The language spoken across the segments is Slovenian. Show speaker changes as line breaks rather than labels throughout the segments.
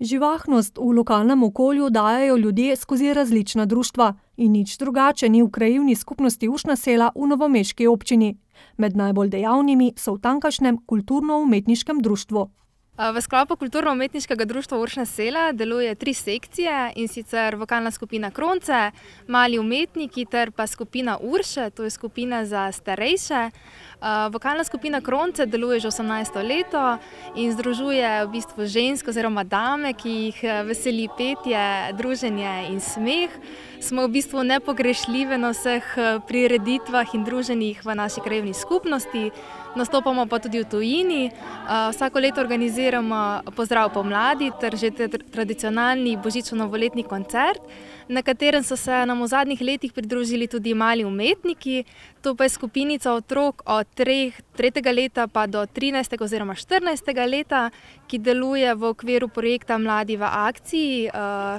Živahnost v lokalnem okolju dajejo ljudje skozi različna društva. In nič drugače ni v Krajevni skupnosti Ušna sela v novomeški občini. Med najbolj dejavnimi so v tamkajšnjem kulturno-umetniškem društvu.
V sklopu Kulturno-umetniškega društva Uršna sela deluje tri sekcije, in sicer vokalna skupina Kronce, Mali umetniki ter pa skupina Urše, to je skupina za starejše. vokalna skupina Kronce deluje že osemnajsto leto in združuje v bistvu ženske oziroma dame, ki jih, veseli petje, druženje in smeh. Smo v bistvu nepogrešljive na vseh, prireditvah in druženjih v naši krajevni skupnosti. Nastopamo pa tudi v tujini, vsako leto organiziramo pozdrav pomladi ter že tradicionalni božično-novoletni koncert, na katerem so se nam v zadnjih letih pridružili tudi mali umetniki. To pa je skupinica otrok od treh, tretjega leta pa do trinajstega oziroma štirinajstega leta, ki deluje v okviru projekta Mladi v akciji,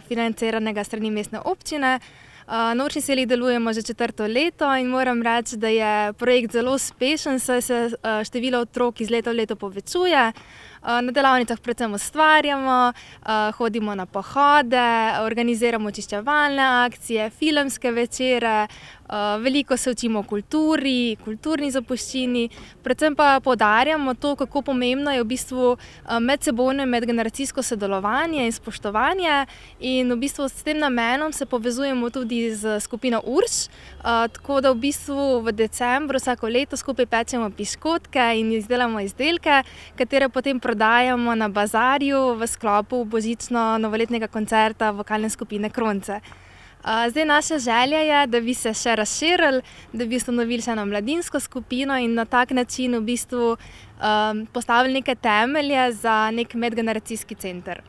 financiranega s strani mestne občine. na Uršni seli delujemo že četrto leto in moram reči, da je projekt zelo uspešen, saj se, število otrok iz leta v leto povečuje. Na delavnicah predvsem ustvarjamo, hodimo na pohode, organiziramo očiščevalne akcije, filmske večere, veliko se učimo o kulturi, kulturni zapuščini. Predvsem pa poudarjamo to, kako pomembno je v bistvu, medsebojno in medgeneracijsko sodelovanje in spoštovanje. In v bistvu s tem namenom se povezujemo tudi s skupino Urš, tako da v bistvu v decembru vsako leto skupaj pečemo piškotke in izdelamo izdelke, katere potem prodajamo na bazarju v sklopu božično-novoletnega koncerta vokalne skupine Kronce. zdaj naša želja je, da bi se še razširili, da bi ustanovili še eno mladinsko skupino in na tak način v bistvu, postavili neke temelje za neki medgeneracijski center.